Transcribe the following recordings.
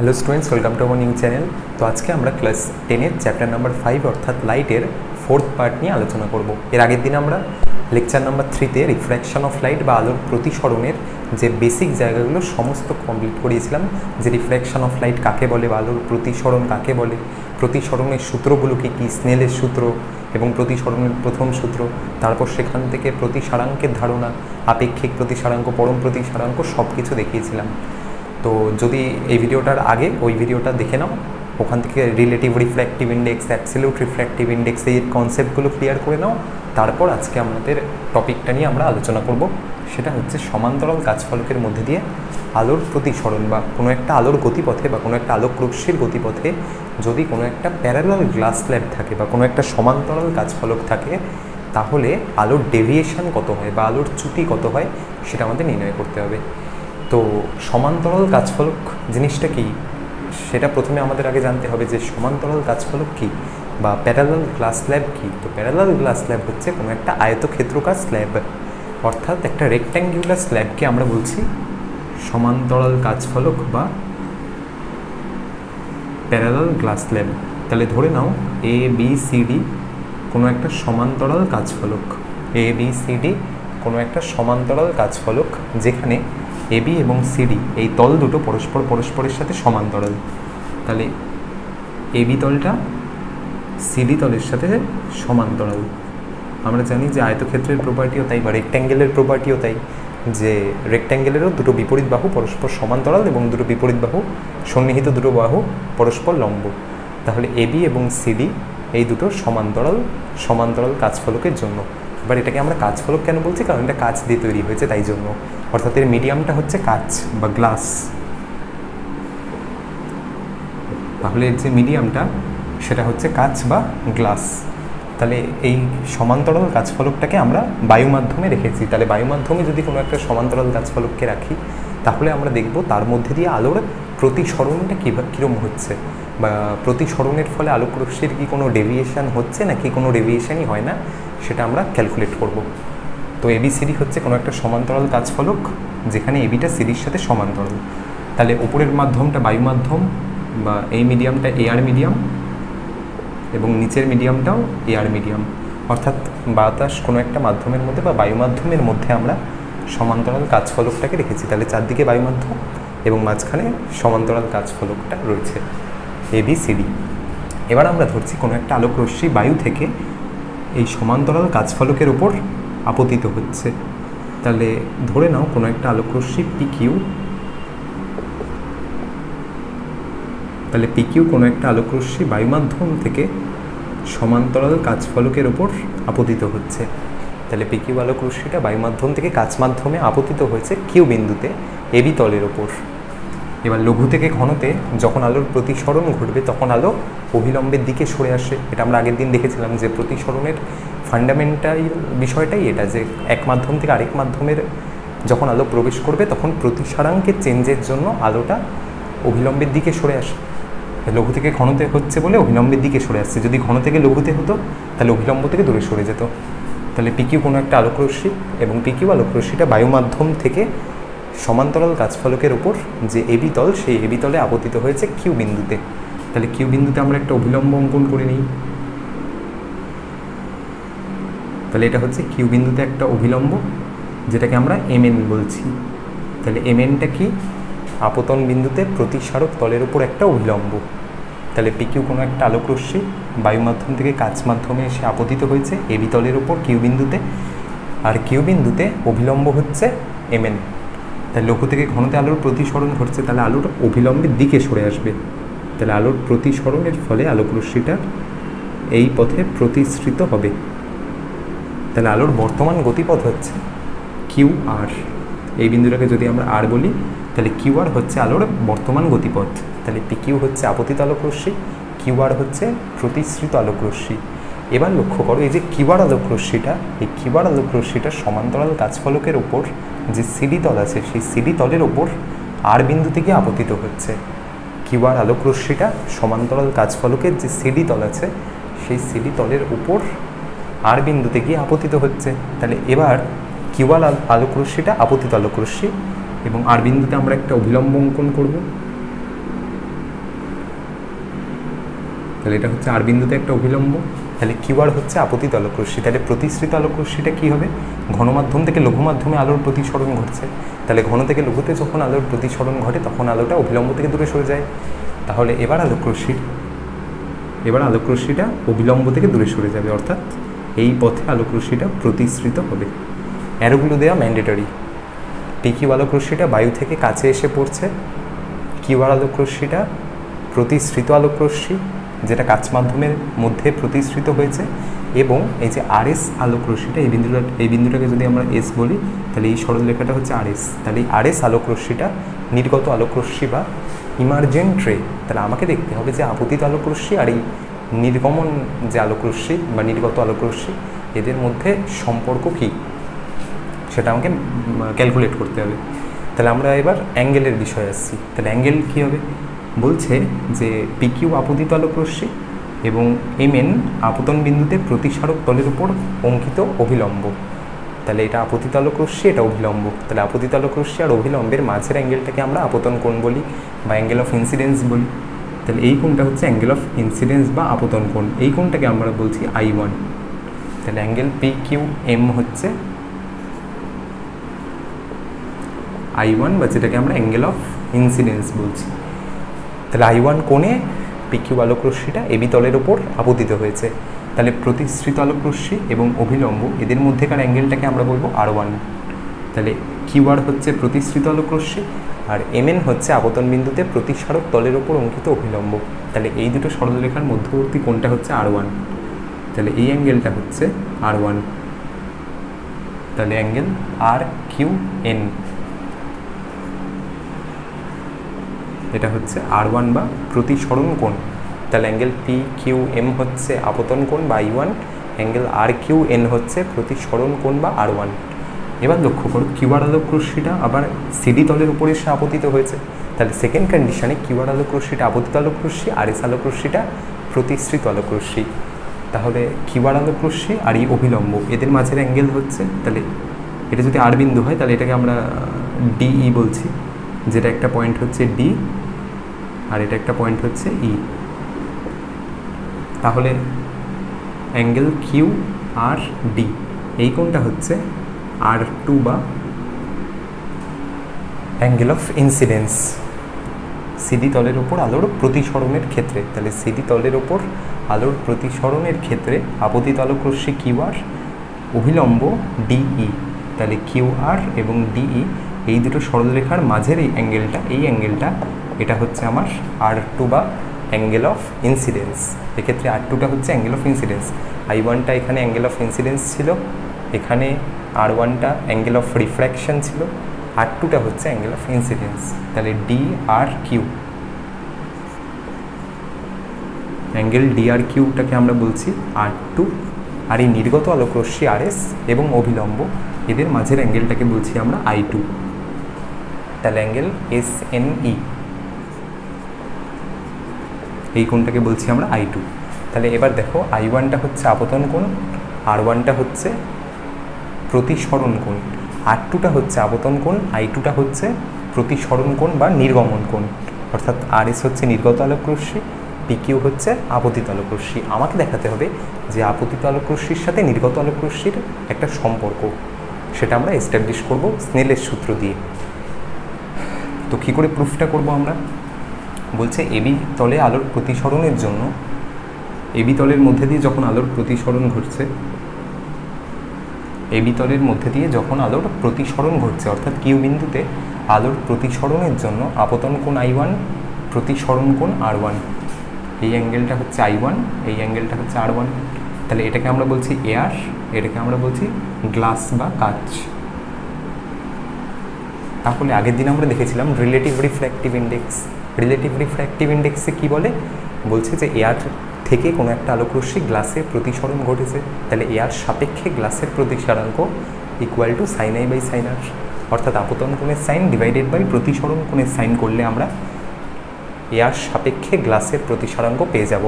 Hello students welcome to আমার new channel তো আজকে আমরা ক্লাস টেনের চ্যাপ্টার নাম্বার ফাইভ অর্থাৎ লাইটের ফোর্থ পার্ট নিয়ে আলোচনা করব। এর আগের দিন আমরা লেকচার নাম্বার থ্রিতে রিফ্র্যাকশন অফ লাইট বা আলোর প্রতিসরণের যে বেসিক জায়গাগুলো সমস্ত কমপ্লিট করিয়েছিলাম, যে রিফ্র্যাকশন অফ লাইট কাকে বলে বা আলোর প্রতিসরণ কাকে বলে, প্রতিসরণের সূত্রগুলো কী কী স্নেলের সূত্র এবং প্রতিসরণের প্রথম সূত্র, তারপর সেখান থেকে প্রতিসারাঙ্কের ধারণা, আপেক্ষিক প্রতিসারাঙ্ক, পরম প্রতিসারাঙ্ক সব কিছু দেখিয়েছিলাম। তো যদি এই ভিডিওটার আগে ওই ভিডিওটা দেখে নাও, ওখান থেকে relative refractive index absolute refractive index এই কনসেপ্টগুলো ক্লিয়ার করে নাও। তারপর আজকে আমাদের টপিকটা নিয়ে আমরা আলোচনা করব। সেটা হচ্ছে সমান্তরাল গাছফলকের মধ্যে দিয়ে আলোর প্রতিসরণ বা কোনো একটা আলোর গতিপথে বা কোনো একটা আলোক রশ্মির গতিপথে যদি কোনো একটা প্যারালাল গ্লাস ল্যাব থাকে বা কোনো একটা সমান্তরাল গাছফলক থাকে, তাহলে আলোর ডেভিয়েশন কত হয় বা আলোর চ্যুতি কত হয়, সেটা আমাদের নির্ণয় করতে হবে। তো সমান্তরাল গাছফলক জিনিসটা কি? সেটা প্রথমে আমাদের আগে জানতে হবে যে সমান্তরাল গাছফলক কী বা প্যারালাল গ্লাস স্ল্যাব কী? তো প্যারালাল গ্লাস স্ল্যাব হচ্ছে কোনো একটা আয়তক্ষেত্রকার স্ল্যাব অর্থাৎ একটা রেক্ট্যাঙ্গুলার স্ল্যাবকে আমরা বলছি সমান্তরাল গাছফলক বা প্যারালাল গ্লাস স্ল্যাব তাহলে ধরে নাও এ বি সি ডি কোনো একটা সমান্তরাল গাছফলক। এ বি সি ডি কোনো একটা সমান্তরাল গাছফলক যেখানে এবি এবং সিডি এই তল দুটো পরস্পর পরস্পরের সাথে সমান্তরাল। তাহলে এবি তলটা সিডি তলের সাথে সমান্তরাল। আমরা জানি যে আয়তক্ষেত্রের প্রপার্টিও তাই বা রেক্ট্যাঙ্গেলের প্রপার্টিও তাই যে রেক্ট্যাঙ্গেলেরও দুটো বিপরীত বাহু পরস্পর সমান্তরাল এবং দুটো বিপরীত বাহু সন্নিহিত দুটো বাহু পরস্পর লম্ব। তাহলে এবি এবং সিডি এই দুটো সমান্তরাল সমান্তরাল কাজফলকের জন্য। এবার এটাকে আমরা কাজফলক কেন বলছি? কারণ এটা কাজ দিয়ে তৈরি হয়েছে, তাই জন্য। অর্থাৎ এর মিডিয়ামটা হচ্ছে কাঁচ বা গ্লাস তাহলে এর যে মিডিয়ামটা সেটা হচ্ছে কাচ বা গ্লাস তাহলে এই সমান্তরাল গাছফলকটাকে আমরা বায়ু মাধ্যমে রেখেছি। তাহলে বায়ু মাধ্যমে যদি কোনো একটা সমান্তরাল গাছফলককে রাখি, তাহলে আমরা দেখব তার মধ্যে দিয়ে আলোর প্রতিসরণটা কী কীরকম হচ্ছে? বা প্রতিসরণের ফলে আলোক রশ্মির কি কোনো ডেভিয়েশন হচ্ছে নাকি কোনো ডেভিয়েশনই হয় না? সেটা আমরা ক্যালকুলেট করব। তো এবিসিডি হচ্ছে কোনো একটা সমান্তরাল গাছফলক যেখানে এবিটা সিডির সাথে সমান্তরাল। তাহলে ওপরের মাধ্যমটা বায়ু মাধ্যম বা এই মিডিয়ামটা এয়ার মিডিয়াম এবং নিচের মিডিয়ামটাও এয়ার মিডিয়াম অর্থাৎ বাতাস কোনো একটা মাধ্যমের মধ্যে বা বায়ু মাধ্যমের মধ্যে আমরা সমান্তরাল গাছফলকটাকে রেখেছি। তাহলে চারদিকে বায়ু মাধ্যম এবং মাঝখানে সমান্তরাল কাজ গাছফলকটা রয়েছে এবিসিডি এবার আমরা ধরছি কোনো একটা আলোক রশ্মি বায়ু থেকে এই সমান্তরাল গাছফলকের ওপর আপতিত হচ্ছে। তাহলে ধরে নাও কোনো একটা আলোকরশ্মি পিকিউ তাহলে পিকিউ কোনো একটা আলোকরশ্মি বায়ুমাধ্যম থেকে সমান্তরাল কাজফলকের ওপর আপতিত হচ্ছে। তাহলে পিকিউ আলোকরশ্মিটা বায়ুমাধ্যম থেকে কাজ মাধ্যমে আপতিত হয়েছে কিউ বিন্দুতে। এবি তলের ওপর। এবার লঘু থেকে ঘনতে যখন আলোর প্রতিসরণ ঘটবে, তখন আলো অভিলম্বের দিকে সরে আসে। এটা আমরা আগের দিন দেখেছিলাম যে প্রতিসরণের ফান্ডামেন্টাল বিষয়টাই এটা, যে এক মাধ্যম থেকে আরেক মাধ্যমের যখন আলো প্রবেশ করবে, তখন প্রতিসারাঙ্কের চেঞ্জের জন্য আলোটা অভিলম্বের দিকে সরে আসে। লঘু থেকে ঘনতে হচ্ছে বলে অভিলম্বের দিকে সরে আসছে। যদি ঘন থেকে লঘুতে হতো, তাহলে অভিলম্ব থেকে দূরে সরে যেত। তাহলে পিকিউ কোনো একটা আলোকরশ্মি এবং পিকিউ আলোকরশ্মিটা বায়ু মাধ্যম থেকে সমান্তরাল গাছফলকের ওপর যে এবি তল, সেই এবি তলে আপতিত হয়েছে কিউ বিন্দুতে। তাহলে কিউ বিন্দুতে আমরা একটা অভিলম্ব অঙ্কন করে নিই। তাহলে এটা হচ্ছে কিউ বিন্দুতে একটা অভিলম্ব, যেটাকে আমরা এমএন বলছি। তাহলে এমএনটা কি? আপতন বিন্দুতে প্রতিসারক তলের ওপর একটা অভিলম্ব। তাহলে পিকিউ কোনো একটা আলোকরশ্মি, বায়ু মাধ্যম থেকে কাচ মাধ্যমে এসে আপতিত হয়েছে এবি তলের উপর কিউ বিন্দুতে, আর কিউ বিন্দুতে অভিলম্ব হচ্ছে এমএন তাহলে লঘু থেকে ঘনতে আলোর প্রতিসরণ ঘটছে, তাহলে আলোর অভিলম্বের দিকে সরে আসবে। তাহলে আলোর প্রতিসরণের ফলে আলোক রশ্মিটা এই পথে প্রতিসৃত হবে। তাহলে আলোর বর্তমান গতিপথ হচ্ছে কিউ আর। এই বিন্দুটাকে যদি আমরা আর বলি, তাহলে কিউ আর হচ্ছে আলোর বর্তমান গতিপথ। তাহলে পি কিউ হচ্ছে আপতিত আলোক রশ্মি কিউ আর হচ্ছে প্রতিশ্রিত আলোক রশ্মি এবার লক্ষ্য করো, এই যে কিউআর আলোক রশ্মিটা এই কিউআর আলোক রশ্মিটা সমান্তরাল গাছফলকের ওপর যে সিডি তল আছে, সেই সিডি তলের ওপর আর বিন্দু থেকে আপতিত হচ্ছে। কিবার আলোক রশ্মিটা সমান্তরাল গাছফলকের যে সিডি তল আছে, সেই সিডি তলের উপর আর বিন্দুতে গিয়ে আপতিত হচ্ছে। তাহলে এবার কিউআর আলোক রশ্মিটা আপতিত আলোক রশ্মি এবং আর বিন্দুতে আমরা একটা অভিলম্ব অঙ্কন করব। তাহলে এটা হচ্ছে আর বিন্দুতে একটা অভিলম্ব তাহলে কিউআর হচ্ছে আপতিত আলোকরশ্মি। তাহলে প্রতিশ্রিত আলোকরশ্মিটা কী হবে? ঘনমাধ্যম থেকে লঘু মাধ্যমে আলোর প্রতিসরণ ঘটছে। তাহলে ঘন থেকে লঘুতে যখন আলোর প্রতিসরণ ঘটে, তখন আলোটা অবিলম্ব থেকে দূরে সরে যায়। তাহলে এবার আলোকরশ্মির, এবার আলোকরশ্মিটা অবিলম্ব থেকে দূরে সরে যাবে, অর্থাৎ এই পথে আলোকরশ্মিটা প্রতিশ্রিত হবে। অ্যারোগুলো দেওয়া ম্যান্ডেটরি পিকিউ আলোকরশ্মিটা বায়ু থেকে কাছে এসে পড়ছে? কিউআর আলোকরশ্মিটা? প্রতিশ্রিত আলোকরশ্মি। যেটা কাচ মাধ্যমের মধ্যে প্রতিষ্ঠিত হয়েছে এবং এই যে আর এস আলোকরশ্মিটা এই বিন্দুটা, এই বিন্দুটাকে যদি আমরা এস বলি, তাহলে এই সরলরেখাটা হচ্ছে আর এস তাহলে এই আর এস আলোকরশ্মিটা নির্গত আলোকরশ্মি বা ইমার্জেন্ট রে তাহলে আমাকে দেখতে হবে যে আপতিত আলোকরশ্মি আর এই নির্গমন যে আলোকরশ্মি বা নির্গত আলোকরশ্মি এদের মধ্যে সম্পর্ক কী? সেটা আমাকে ক্যালকুলেট করতে হবে। তাহলে আমরা এবার অ্যাঙ্গেলের বিষয়ে আসছি। তাহলে অ্যাঙ্গেল কী হবে? বলছে যে পিকিউ আপতিত আলোকরশ্মি এবং এম এন আপতন বিন্দুতে প্রতিসারক তলের উপর অঙ্কিত অভিলম্ব। তাহলে এটা আপতিত আলোকরশ্মি, এটা অভিলম্ব। তাহলে আপতিত আলোকরশ্মি আর অভিলম্বের মাঝের অ্যাঙ্গেলটাকে আমরা আপতন কোণ বলি বা অ্যাঙ্গেল অফ ইনসিডেন্স বলি। তাহলে এই কোণটা হচ্ছে অ্যাঙ্গেল অফ ইনসিডেন্স বা আপতন কোণ। এই কোণটাকে আমরা বলছি আই ওয়ান। তাহলে অ্যাঙ্গেল পি কিউ এম হচ্ছে আই ওয়ান বা যেটাকে আমরা অ্যাঙ্গেল অফ ইনসিডেন্স বলছি। তাহলে আই ওয়ান কোণে পিকিউ আলোকরশ্মিটা এবি তলের ওপর আপতিত হয়েছে। তাহলে প্রতিশ্রিত আলোকরশ্মি এবং অভিলম্ব এদের মধ্যেকার অ্যাঙ্গেলটাকে আমরা বলব আর ওয়ান। তাহলে কিউআর হচ্ছে প্রতিশ্রিত আলোকরশ্মি আর এমএন হচ্ছে আপতন বিন্দুতে প্রতিসারক তলের ওপর অঙ্কিত অভিলম্ব। তাহলে এই দুটো সরলরেখার মধ্যবর্তী কোণটা হচ্ছে আর ওয়ান। তাহলে এই অ্যাঙ্গেলটা হচ্ছে আর ওয়ান। তাহলে অ্যাঙ্গেল আর কিউ এন। এটা হচ্ছে আর ওয়ান বা প্রতিসরণ কোণ। তাহলে অ্যাঙ্গেল পি কিউ এম হচ্ছে আপতন কোণ বা I one angle R Q N হচ্ছে প্রতিসরণ কোণ বা আর ওয়ান এবার লক্ষ্য করো কিউআর আলোক রশ্মিটা আবার সিডি তলের উপরে এসে আপতিত হয়েছে। তাহলে সেকেন্ড কন্ডিশনে কিউআর আলোক রশ্মিটা আপতিত আলোক রশ্মি আর এস আলোক রশ্মিটা প্রতিশ্রিত আলোক রশ্মি। তাহলে কিউআর আলোক রশ্মি আর এই অভিলম্ব, এদের মাঝের অ্যাঙ্গেল হচ্ছে, তাহলে এটা যদি আর বিন্দু হয়, তাহলে এটাকে আমরা ডিই বলছি। যেটা একটা পয়েন্ট হচ্ছে ডি আর এটা একটা পয়েন্ট হচ্ছে ই তাহলে অ্যাঙ্গেল কিউ আর ডি এই কোণটা হচ্ছে আর টু বা অ্যাঙ্গেল অফ ইনসিডেন্স সিডি তলের ওপর আলোর প্রতিসরণের ক্ষেত্রে, তাহলে সিডি তলের ওপর আলোর প্রতিসরণের ক্ষেত্রে আপতিত আলোক রশ্মি কিউ আর অভিলম্ব ডিই তাহলে কিউ আর এবং ডিই এই দুটো সরলরেখার মাঝের এই অ্যাঙ্গেলটা এই অ্যাঙ্গেলটা, এটা হচ্ছে আমার আর টু বা অ্যাঙ্গেল অফ ইনসিডেন্স এক্ষেত্রে আর টুটা হচ্ছে অ্যাঙ্গেল অফ ইনসিডেন্স আই ওয়ানটা এখানে অ্যাঙ্গেল অফ ইনসিডেন্স ছিল, এখানে আর ওয়ানটা অ্যাঙ্গেল অফ রিফ্র্যাকশন ছিল আর টুটা হচ্ছে অ্যাঙ্গেল অফ ইনসিডেন্স তাহলে D R Q angle D R কিউটাকে আমরা বলছি আর টু আর এই নির্গত আলোকরশ্মি আর এস এবং অভিলম্ব, এদের মাঝের অ্যাঙ্গেলটাকে বলছি আমরা আই টু তাহলে অ্যাঙ্গেল এস এন ই এই কোণটাকে বলছি আমরা আই টু তাহলে এবার দেখো আই ওয়ানটা হচ্ছে আপতন কোণ আর ওয়ানটা হচ্ছে প্রতিসরণ কোণ। আর টুটা হচ্ছে আপতন কোণ আই টুটা হচ্ছে প্রতিসরণ কোণ বা নির্গমন কোণ। অর্থাৎ আর এস হচ্ছে নির্গত আলোকরশ্মি পিকিউ হচ্ছে আপতিত আলোকরশ্মি আমাকে দেখাতে হবে যে আপতিত আলোকরশ্মির সাথে নির্গত আলোকরশ্মির একটা সম্পর্ক। সেটা আমরা এস্টাবলিশ করব স্নেলের সূত্র দিয়ে। তো কী করে প্রুফটা করব আমরা? বলছে এবি তলে আলোর প্রতিসরণের জন্য এবি তলের মধ্যে দিয়ে যখন আলোর প্রতিসরণ ঘটছে এবি তলের মধ্যে দিয়ে যখন আলোর প্রতিসরণ ঘটছে, অর্থাৎ কিউ বিন্দুতে আলোর প্রতিসরণের জন্য আপতন কোণ আই ওয়ান, প্রতিসরণ কোণ আর ওয়ান। এই অ্যাঙ্গেলটা হচ্ছে আই ওয়ান, এই অ্যাঙ্গেলটা হচ্ছে আর ওয়ান। তাহলে এটাকে আমরা বলছি এয়ার এটাকে আমরা বলছি গ্লাস বা কাচ। তাহলে আগের দিন আমরা দেখেছিলাম relative refractive index relative refractive ইন্ডেক্সে কী বলে? বলছে যে এয়ার থেকে কোনো একটা আলোকরশ্মি গ্লাসের প্রতিসরণ ঘটেছে। তাহলে এয়ার সাপেক্ষে গ্লাসের প্রতিসারাঙ্ক equal to sine I by sine R অর্থাৎ আপতন কোণের সাইন ডিভাইডেড বাই প্রতিসরণ কোণের সাইন করলে আমরা এয়ার সাপেক্ষে গ্লাসের প্রতিসরাঙ্ক পেয়ে যাব।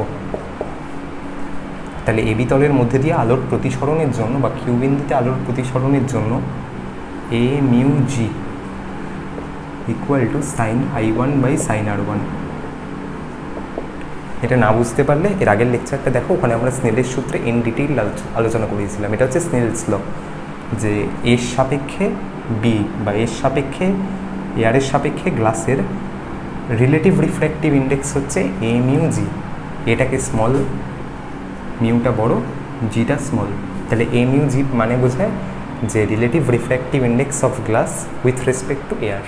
তাহলে এবি তলের মধ্যে দিয়ে আলোর প্রতিসরণের জন্য বা কিউ বিন্দুতে আলোর প্রতিসরণের জন্য A mu G equal to sine I one by sine R one এটা না বুঝতে পারলে এর আগের লেকচারটা দেখো, ওখানে আমরা স্নেলের সূত্রে ইন ডিটেইল আলোচনা করেছিলাম এটা হচ্ছে স্নেলস ল যে এর সাপেক্ষে বি বা এর সাপেক্ষে এয়ারের সাপেক্ষে গ্লাসের রিলেটিভ রিফ্র্যাক্টিভ ইন্ডেক্স হচ্ছে এ মিউ জি এটাকে স্মল মিউটা বড় জিটা স্মল তাহলে এ মিউ জি মানে বোঝায় যে relative refractive index of glass with respect to air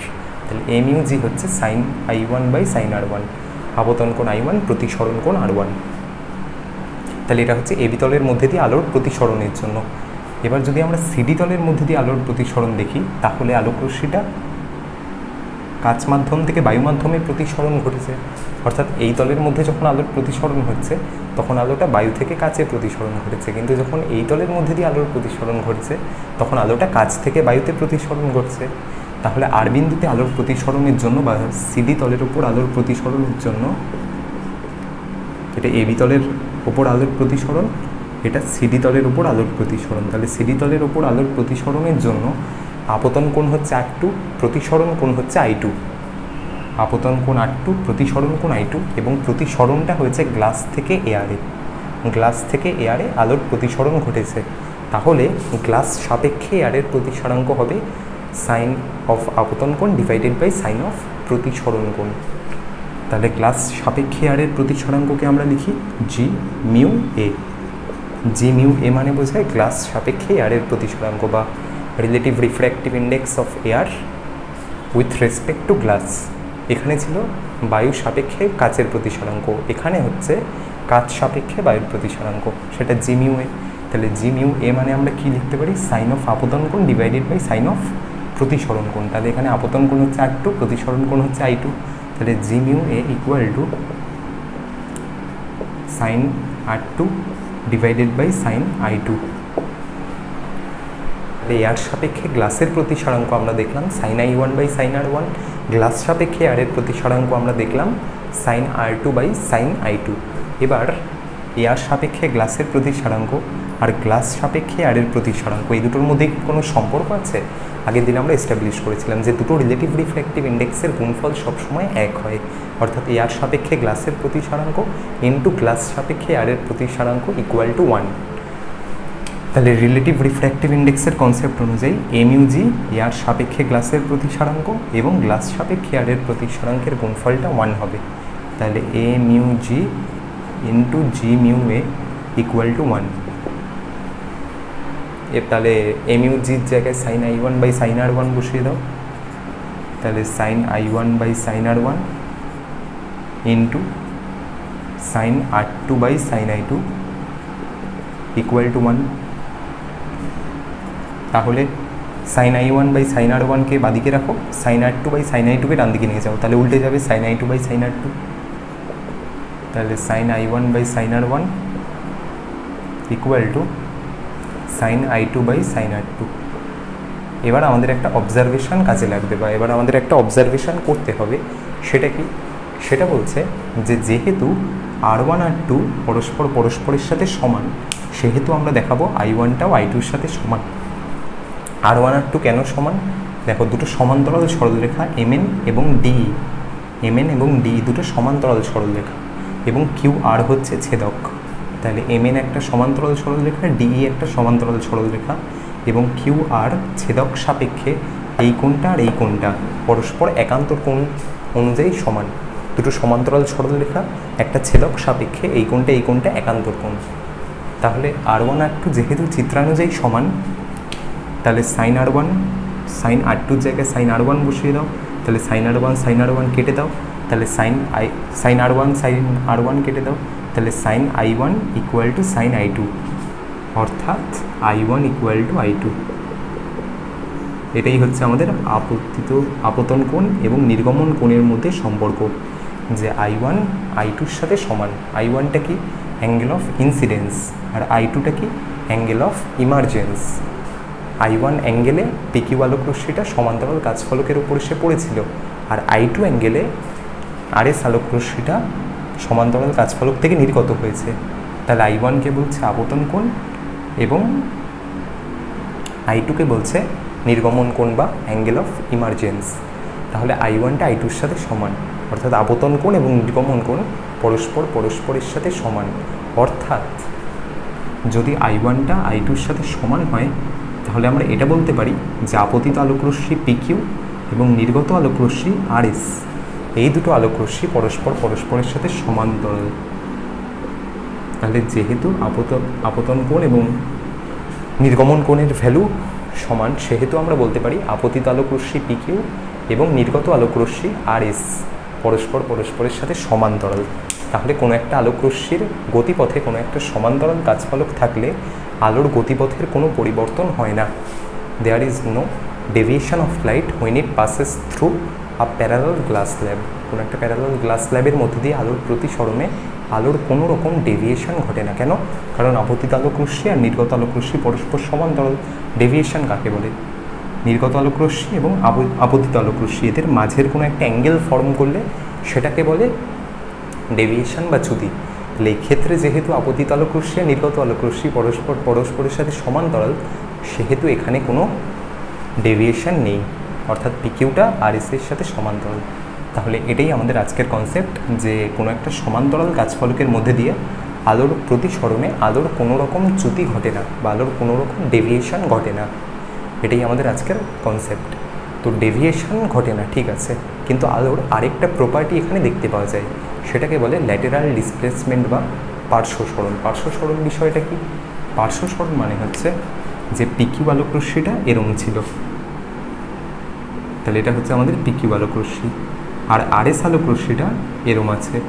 তাহলে এ মিউ জি হচ্ছে sine I one by sine R one আবতন কোণ আই ওয়ান প্রতিসরণ কোণ আর ওয়ান তাহলে এটা হচ্ছে এবি তলের মধ্যে দিয়ে আলোর প্রতিসরণের জন্য। এবার যদি আমরা সিডি তলের মধ্যে দিয়ে আলোর প্রতিসরণ দেখি, তাহলে আলোক রশ্মিটা কাচ মাধ্যম থেকে বায়ু মাধ্যমে প্রতিসরণ ঘটেছে। অর্থাৎ এই তলের মধ্যে যখন আলোর প্রতিসরণ হচ্ছে, তখন আলোটা বায়ু থেকে কাছে প্রতিসরণ ঘটেছে। কিন্তু যখন এই তলের মধ্যে দিয়ে আলোর প্রতিসরণ ঘটছে, তখন আলোটা কাছ থেকে বায়ুতে প্রতিসরণ ঘটছে। তাহলে আর বিন্দুতে আলোর প্রতিসরণের জন্য বা সিডি তলের উপর আলোর প্রতিসরণের জন্য এটা এবি তলের ওপর আলোর প্রতিসরণ, এটা সিডি তলের উপর আলোর প্রতিসরণ। তাহলে সিডি তলের উপর আলোর প্রতিসরণের জন্য আপতন কোণ হচ্ছে আর টু প্রতিসরণ কোণ হচ্ছে আই টু আপতন কোণ আর টু প্রতিসরণ কোণ আই টু এবং প্রতিসরণটা হয়েছে গ্লাস থেকে এয়ারে গ্লাস থেকে এয়ারে আলোর প্রতিসরণ ঘটেছে। তাহলে গ্লাস সাপেক্ষে এয়ারের প্রতিসরাঙ্ক হবে সাইন অফ আপতন কোণ ডিভাইডেড বাই সাইন অফ প্রতিসরণ কোণ। তাহলে গ্লাস সাপেক্ষে আরের প্রতিসরাঙ্ককে আমরা লিখি জি মিউ এ জি মিউ এ মানে বোঝায় গ্লাস সাপেক্ষে এয়ারের প্রতিসরাঙ্ক বা relative refractive index of air with respect to glass এখানে ছিল বায়ু সাপেক্ষে কাচের প্রতিসরাঙ্ক। এখানে হচ্ছে কাচ সাপেক্ষে বায়ুর প্রতিসরাঙ্ক। সেটা জি মিউ এ তাহলে জি মিউ এ মানে আমরা কি লিখতে পারি? সাইন অফ আপতন কোণ ডিভাইডেড বাই সাইন অফ প্রতিসরণ কোণ। তাহলে এখানে আপতন কোণ হচ্ছে আর টু প্রতিসরণ কোণ হচ্ছে আই টু তাহলে G mu A equal to sine R two divided by sine I two তাহলে এয়ার সাপেক্ষে গ্লাসের প্রতিসরাঙ্ক আমরা দেখলাম sine I one by sine R one glass সাপেক্ষে এয়ারের প্রতিসরাঙ্ক আমরা দেখলাম sine R two by sine I two এবার এয়ার সাপেক্ষে গ্লাসের প্রতিসরাঙ্ক আর গ্লাস সাপেক্ষে এয়ারের প্রতিসরাঙ্ক, এই দুটোর মধ্যে কোনো সম্পর্ক আছে? আগের দিন আমরা এস্টাবলিশ করেছিলাম যে দুটো রিলেটিভ রিফ্লেক্টিভ ইন্ডেক্সের গুণফল সবসময় এক হয়। অর্থাৎ এয়ার সাপেক্ষে গ্লাসের প্রতি প্রতিসরাঙ্ক ইন্টু গ্লাস সাপেক্ষে এয়ারের প্রতিসরাঙ্ক ইকুয়াল টু ওয়ান তাহলে রিলেটিভ রিফ্র্যাক্টিভ ইন্ডেক্সের কনসেপ্ট অনুযায়ী এমইউজি এয়ার সাপেক্ষে গ্লাসের প্রতিসরাঙ্ক এবং গ্লাস সাপেক্ষে এয়ারের প্রতিসরাঙ্কের গুণফলটা ওয়ান হবে। তাহলে A mu G into G mu A equal to one এ তাহলে এমইউ জির জায়গায় sine I one by sine R one বসিয়ে দাও। তাহলে sine I one by sine R one into sine R two by sine I two equal to one. তাহলে sine I one by sine R ওয়ানকে বাদিকে রাখো, sine R two by sine I টুকে ডান দিকে নিয়ে যাও। তাহলে উল্টে যাবে sine i two by sine r two. তাহলে sine i one by sine r one equal to sine i two by sine r two এবার আমাদের একটা অবজারভেশন কাজে লাগবে বা এবার আমাদের একটা অবজারভেশন করতে হবে। সেটা কি? সেটা বলছে যে যেহেতু আর ওয়ান আর টু পরস্পর পরস্পরের সাথে সমান, সেহেতু আমরা দেখাবো আই ওয়ানটাও আই টুর সাথে সমান। আর ওয়ান আর টু কেন সমান? দেখো, দুটো সমান্তরাল সরলরেখা এম এন এবং ডি এম এন এবং ডি দুটো সমান্তরাল সরলরেখা। এবং কিউ আর হচ্ছে ছেদক। তাহলে এম এন একটা সমান্তরাল সরলরেখা ডিই একটা সমান্তরাল সরলরেখা এবং কিউ আর ছেদক সাপেক্ষে এই কোণটা আর এই কোণটা পরস্পর একান্তর কোণ অনুযায়ী সমান। দুটো সমান্তরাল সরলরেখা, একটা ছেদক সাপেক্ষে এই কোণটা এই কোণটা একান্তর কোণ। তাহলে আর ওয়ান আর টু যেহেতু চিত্রানুযায়ী সমান, তাহলে sine r one sine r টুর জায়গায় সাইন আর ওয়ান বসিয়ে দাও। তাহলে sine r one sine r one কেটে দাও। তাহলে sine i sine r one sine r one কেটে দাও। তাহলে sine i one equal to sine i two অর্থাৎ i one equal to i two এটাই হচ্ছে আমাদের আপত্তিত, আপতন কোণ এবং নির্গমন কোণের মধ্যে সম্পর্ক, যে আই ওয়ান আই টুর সাথে সমান। আই ওয়ানটা কি অ্যাঙ্গেল অফ ইনসিডেন্স আর আই টুটা কি angle of emergence i one অ্যাঙ্গেলে পিকিউ আলোক রশ্মিটা সমান্তরাল কাজফলকের উপর এসে পড়েছিল, আর আই টু অ্যাঙ্গেলে আর এস আলোক রশ্মিটা সমান্তরাল কাজফলক থেকে নির্গত হয়েছে। তাহলে আই ওয়ানকে বলছে আপতন কোণ এবং আই টুকে বলছে নির্গমন কোণ বা অ্যাঙ্গেল অফ ইমার্জেন্স তাহলে আই ওয়ানটা আই টুর সাথে সমান, অর্থাৎ আবতন কোণ এবং নির্গমন কোণ পরস্পর পরস্পরের সাথে সমান। অর্থাৎ যদি আই ওয়ানটা আই টুর সাথে সমান হয়, তাহলে আমরা এটা বলতে পারি যে আপতিত আলোকরশ্মি পিকিউ এবং নির্গত আলোকরশ্মি আর এস এই দুটো আলোকরশ্মি পরস্পর পরস্পরের সাথে সমান্তরাল। তাহলে যেহেতু আপত, আপতন কোণ এবং নির্গমন কোণের ভ্যালু সমান, সেহেতু আমরা বলতে পারি আপতিত আলোকরশ্মি পিকিউ এবং নির্গত আলোকরশ্মি আর এস পরস্পর পরস্পরের সাথে সমান্তরাল। তাহলে কোনো একটা আলোকরশ্মির গতিপথে কোনো একটা সমান্তরাল কাজফলক থাকলে আলোর গতিপথের কোনো পরিবর্তন হয় না। There is no deviation of light when it passes through a parallel glass slab কোনো একটা প্যারালাল গ্লাস ল্যাবের মধ্যে দিয়ে আলোর প্রতিসরণে আলোর কোনো রকম ডেভিয়েশন ঘটে না। কেন? কারণ আপতিত আলোকরশ্মি আর নির্গত আলোকরশ্মি পরস্পর সমান্তরাল ডেভিয়েশন কাকে বলে? নির্গত আলোকরশ্মি এবং আপতিত আলোকরশ্মি, এদের মাঝের কোনো একটা অ্যাঙ্গেল ফর্ম করলে সেটাকে বলে ডেভিয়েশন বা চ্যুতি। তাহলে এই ক্ষেত্রে যেহেতু আপতিত আলোকরশ্মি আর নির্গত আলোকরশ্মি পরস্পর, পরস্পরের সাথে সমান্তরাল সেহেতু এখানে কোনো ডেভিয়েশন নেই। অর্থাৎ পিকিউটা আর এসের সাথে সমান্তরাল। তাহলে এটাই আমাদের আজকের কনসেপ্ট যে কোনো একটা সমান্তরাল গাছফলকের মধ্যে দিয়ে আলোর প্রতিসরণে আলোর কোনো রকম চ্যুতি ঘটে না বা আলোর কোনো রকম ডেভিয়েশন ঘটে না। এটাই আমাদের আজকের কনসেপ্ট তো ডেভিয়েশন ঘটে না, ঠিক আছে? কিন্তু আলোর আরেকটা প্রপার্টি এখানে দেখতে পাওয়া যায়। সেটাকে বলে ল্যাটেরাল ডিসপ্লেসমেন্ট বা পার্শ্ব সরণ পার্শ্ব সরণ বিষয়টা কি? পার্শ্ব সরণ মানে হচ্ছে যে পিকিউ আলোকরশ্মিটা এরম ছিল। তাহলে এটা হচ্ছে আমাদের পিকিউ আলোকরশ্মি। আর আরএস আলোকরশ্মিটা এরম আছে।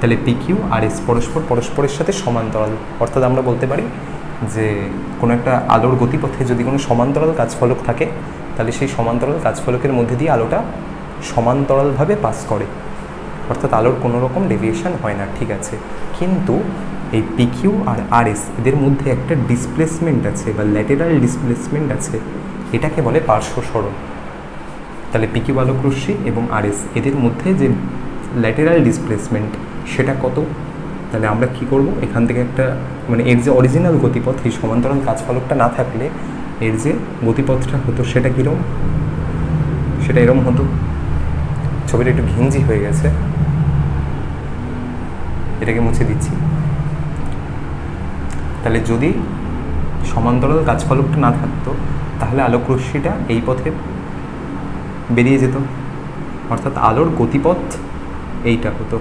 তাহলে পিকিউ আর এস পরস্পর পরস্পরের সাথে সমান্তরাল। অর্থাৎ আমরা বলতে পারি যে কোনো একটা আলোর গতিপথে যদি কোনো সমান্তরাল কাজফলক থাকে, তাহলে সেই সমান্তরাল কাজফলকের মধ্যে দিয়ে আলোটা সমান্তরালভাবে পাস করে। অর্থাৎ আলোর কোনো রকম ডেভিয়েশন হয় না, ঠিক আছে। কিন্তু এই পিকিউ আর আরএস এদের মধ্যে একটা ডিসপ্লেসমেন্ট আছে বা ল্যাটেরাল ডিসপ্লেসমেন্ট আছে। এটাকে বলে পার্শ্ব সরণ তাহলে পিকিউ আলোকরশ্মি এবং আরএস এদের মধ্যে যে ল্যাটেরাল ডিসপ্লেসমেন্ট সেটা কত? তাহলে আমরা কি করব? এখান থেকে একটা মানে এর যে অরিজিনাল গতিপথ, এই সমান্তরাল কাজফলকটা না থাকলে এর যে গতিপথটা হতো সেটা কীরকম সেটা এরম হতো। ছবিটা একটু ঘিঞ্জি হয়ে গেছে। এটাকে মুছে দিচ্ছি। তাহলে যদি সমান্তরাল গাছফলকটা না থাকতো, তাহলে আলোক রশ্মিটা এই পথে বেরিয়ে যেত। অর্থাৎ আলোর গতিপথ এইটা হতো।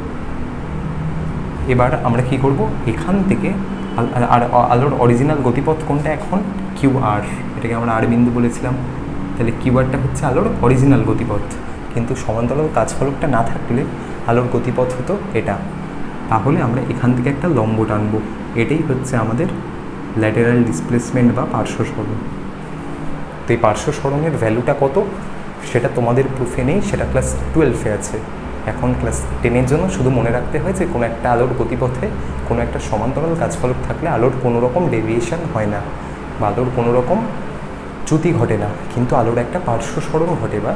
এবার আমরা কি করব? এখান থেকে আর আলোর অরিজিনাল গতিপথ কোনটা এখন? কিউ আর এটাকে আমরা আর বিন্দু বলেছিলাম। তাহলে কিউ আরটা হচ্ছে আলোর অরিজিনাল গতিপথ। কিন্তু সমান্তরাল কাজফলকটা না থাকলে আলোর গতিপথ হতো এটা। তাহলে আমরা এখান থেকে একটা লম্ব টানবো। এটাই হচ্ছে আমাদের ল্যাটেরাল ডিসপ্লেসমেন্ট বা পার্শ্ব সরণ। তো এই পার্শ্ব সরণের ভ্যালুটা কত? সেটা তোমাদের প্রুফে নেই, সেটা ক্লাস টুয়েলভে আছে। এখন ক্লাস টেনের জন্য শুধু মনে রাখতে হয় যে, কোনো একটা আলোর গতিপথে কোনো একটা সমান্তরাল কাজফলক থাকলে আলোর কোনো রকম ডেভিয়েশন হয় না বা আলোর কোনো রকম চ্যুতি ঘটে না। কিন্তু আলোর একটা পার্শ্ব সরণ ঘটে বা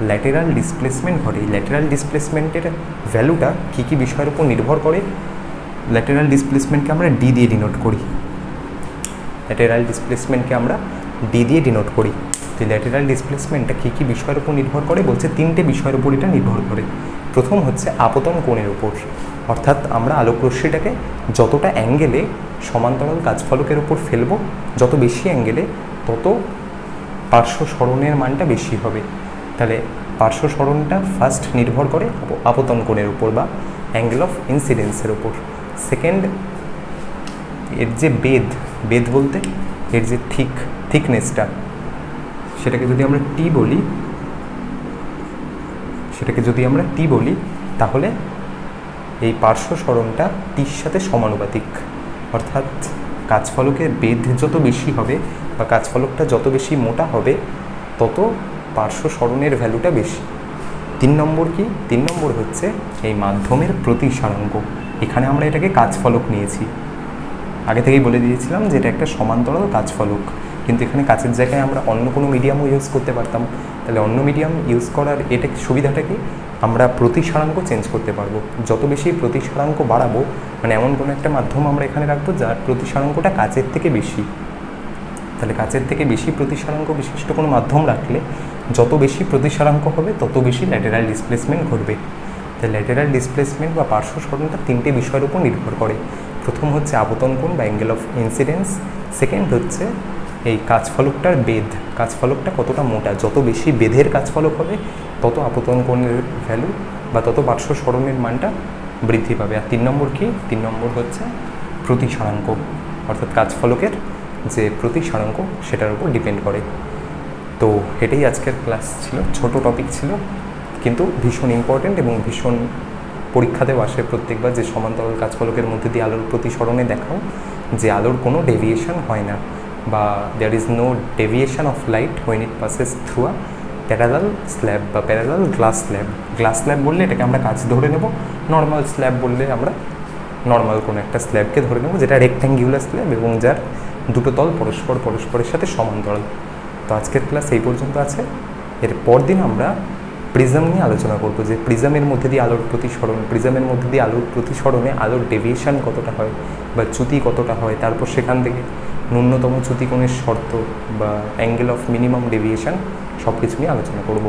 ল্যাটেরাল ডিসপ্লেসমেন্ট ঘটে। ল্যাটেরাল ডিসপ্লেসমেন্টের ভ্যালুটা কী কী বিষয়ের উপর নির্ভর করে? ল্যাটেরাল ডিসপ্লেসমেন্টকে আমরা ডি দিয়ে ডিনোট করি। ল্যাটেরাল ডিসপ্লেসমেন্টকে আমরা ডি দিয়ে ডিনোট করি। তো ল্যাটেরাল ডিসপ্লেসমেন্টটা কী কী বিষয়ের উপর নির্ভর করে? বলছে তিনটে বিষয়ের উপর এটা নির্ভর করে। প্রথম হচ্ছে আপতন কোণের উপর। অর্থাৎ আমরা আলোকরশ্মিটাকে যতটা অ্যাঙ্গেলে সমান্তরাল কাজফলকের উপর ফেলব, যত বেশি অ্যাঙ্গেলে তত পার্শ্ব সরণের মানটা বেশি হবে। তাহলে পার্শ্ব সরণটা ফার্স্ট নির্ভর করে আপতন কোণের উপর বা অ্যাঙ্গেল অফ ইনসিডেন্সের উপর। সেকেন্ড এর যে বেদ বেদ বলতে এর যে থিক থিকনেসটা সেটাকে যদি আমরা টি বলি, সেটাকে যদি আমরা টি বলি, তাহলে এই পার্শ্ব সরণটা টির সাথে সমানুপাতিক। অর্থাৎ কাজফলকের বেদ যত বেশি হবে বা কাজফলকটা যত বেশি মোটা হবে, তত পার্শ্ব সরণের ভ্যালুটা বেশি। তিন নম্বর কি? তিন নম্বর হচ্ছে এই মাধ্যমের প্রতিসারাঙ্ক। এখানে আমরা এটাকে কাজফলক নিয়েছি। আগে থেকেই বলে দিয়েছিলাম যে এটা একটা সমান্তরাল কাজফলক কিন্তু এখানে কাছের জায়গায় আমরা অন্য কোনো মিডিয়ামও ইউজ করতে পারতাম। তাহলে অন্য মিডিয়াম ইউজ করার এটা সুবিধাটা কি? আমরা প্রতিসারাঙ্ক চেঞ্জ করতে পারব। যত বেশি প্রতিসারাঙ্ক বাড়াবো মানে এমন কোনো একটা মাধ্যম আমরা এখানে রাখব যার প্রতিসারাঙ্কটা কাচের থেকে বেশি। তাহলে কাচের থেকে বেশি প্রতিসারাঙ্ক বিশিষ্ট কোনো মাধ্যম রাখলে যত বেশি প্রতিসারাঙ্ক হবে, তত বেশি ল্যাটেরাল ডিসপ্লেসমেন্ট ঘটবে। তাই ল্যাটেরাল ডিসপ্লেসমেন্ট বা পার্শ্ব সরণটা তিনটে বিষয়ের উপর নির্ভর করে। প্রথম হচ্ছে আপতন কোণ বা অ্যাঙ্গেল অফ ইনসিডেন্স সেকেন্ড হচ্ছে এই কাজফলকটার বেদ কাজফলকটা কতটা মোটা? যত বেশি বেধের কাজফলক হবে, তত আপতন কোণের ভ্যালু বা তত পার্শ্ব সরণের মানটা বৃদ্ধি পাবে। আর তিন নম্বর কি? তিন নম্বর হচ্ছে প্রতিসারাঙ্ক, অর্থাৎ কাজফলকের যে প্রতিসারাঙ্ক, সেটার উপর ডিপেন্ড করে। তো এটাই আজকের ক্লাস ছিল। ছোট টপিক ছিল, কিন্তু ভীষণ ইম্পর্ট্যান্ট এবং ভীষণ পরীক্ষাতেও আসে প্রত্যেকবার যে সমান্তরাল কাজফলকের মধ্যে দিয়ে আলোর প্রতিসরণে দেখাও, যে আলোর কোনো ডেভিয়েশন হয় না। বা there is no deviation of light when it passes through a parallel slab বা parallel glass slab glass slab বললে এটাকে আমরা কাজ ধরে নেব। নর্মাল স্ল্যাব বললে আমরা নর্মাল কোনো একটা স্ল্যাবকে ধরে নেব যেটা রেক্ট্যাঙ্গুলার স্ল্যাব এবং যার দুটো তল পরস্পর পরস্পরের সাথে সমান্তরাল। তো আজকের ক্লাস এই পর্যন্ত আছে। এর পরদিন আমরা প্রিজম নিয়ে আলোচনা করব যে প্রিজমের মধ্যে দিয়ে আলোর প্রতিসরণ প্রিজমের মধ্যে দিয়ে আলোর প্রতিসরণে আলোর ডেভিয়েশন কতটা হয় বা চ্যুতি কতটা হয়, তারপর সেখান থেকে ন্যূনতম চ্যুতিকোণের শর্ত বা অ্যাঙ্গেল অফ মিনিমাম ডেভিয়েশন সব কিছু নিয়ে আলোচনা করব।